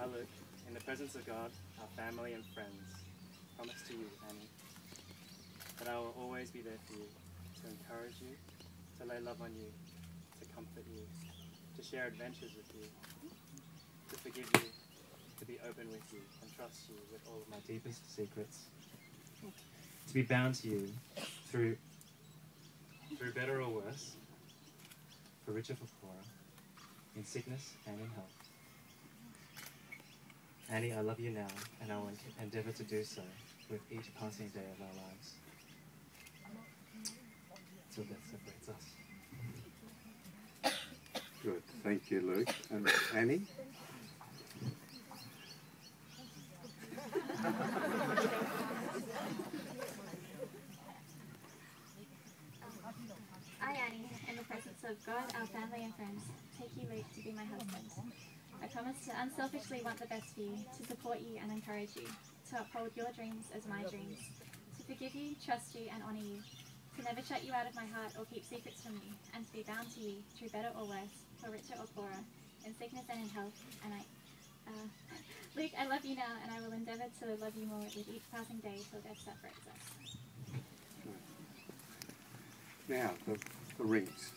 I, Luke, in the presence of God, our family and friends, promise to you, Anni, that I will always be there for you, to encourage you, to lay love on you, to comfort you, to share adventures with you, to forgive you, to be open with you, and trust you with all of my deepest secrets, to be bound to you through, through better or worse, for richer for poorer, in sickness and in health. Anni, I love you now, and I will endeavour to do so with each passing day of our lives. Till death separates us. Good. Thank you, Luke. And Anni? I, Anni, in the presence of God, our family and friends, take you, Luke, to be my husband. I promise to unselfishly want the best for you, to support you and encourage you, to uphold your dreams as my dreams, to forgive you, trust you, and honour you, to never shut you out of my heart or keep secrets from you, and to be bound to you through better or worse, for richer or poorer, in sickness and in health. And I, uh, Luke, I love you now, and I will endeavour to love you more with each passing day till death separates us. Now, the, the rings.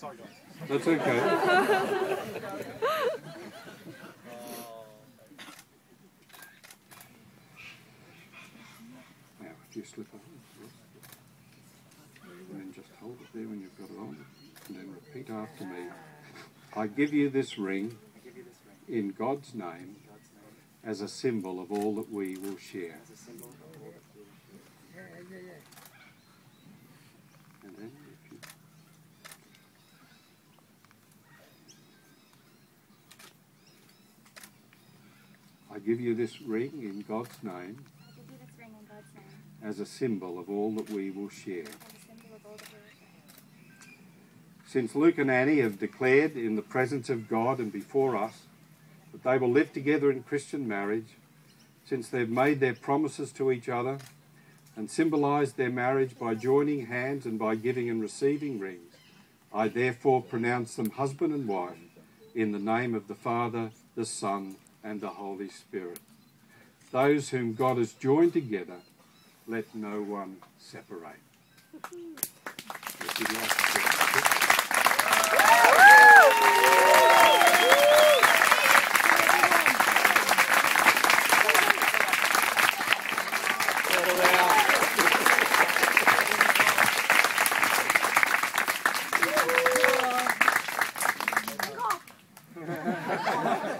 That's okay. Now, if you slip on, and then just hold it there when you've got it on, and then repeat after me. I give you this ring in God's name as a symbol of all that we will share. as a symbol of all that we will share. And then if you I give you this ring in God's name I give you this ring in God's name, as a symbol of all that we will share. as a symbol of all that we will share. Since Luke and Anni have declared in the presence of God and before us that they will live together in Christian marriage, since they've made their promises to each other and symbolized their marriage by joining hands and by giving and receiving rings, I therefore pronounce them husband and wife in the name of the Father, the Son, and the Holy Spirit. Those whom God has joined together, let no one separate.